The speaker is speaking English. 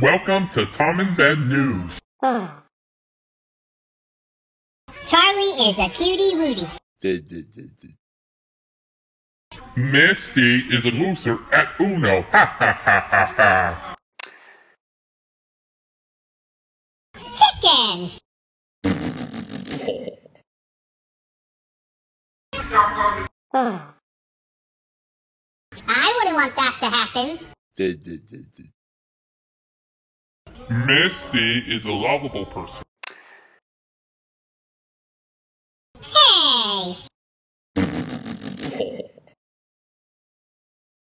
Welcome to Tom and Ben News. Charlie is a cutie Woody. Misty is a loser at Uno. Ha ha ha ha ha. Chicken! I wouldn't want that to happen. Misty is a lovable person. Hey!